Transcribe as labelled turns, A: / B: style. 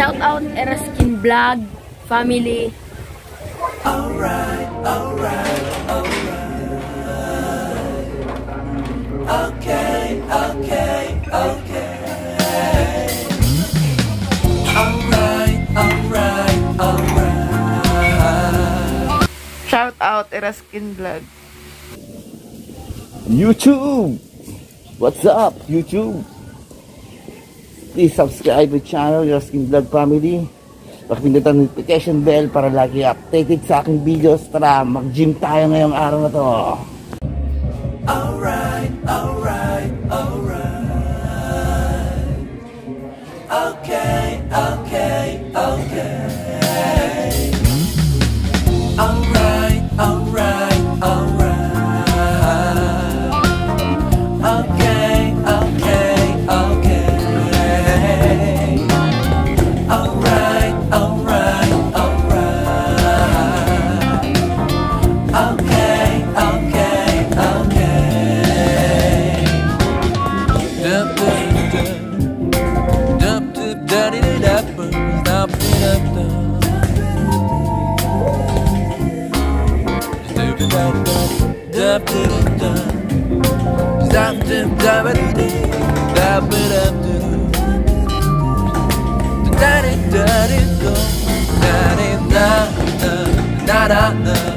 A: Shout out Erasquin Vlog family.
B: Alright, alright, alright. Okay, okay, okay. Alright, alright, alright.
C: Shout out Erasquin Vlog.
D: YouTube! What's up, YouTube? Please subscribe my channel, Your Skin Vlog Family. Pakipindutan ang notification bell para lagi updated sa aking videos. Tara, mag-gym tayo ngayong araw na to.
B: Da-di-da-di-do. Da-di-da-da. Da-da-da.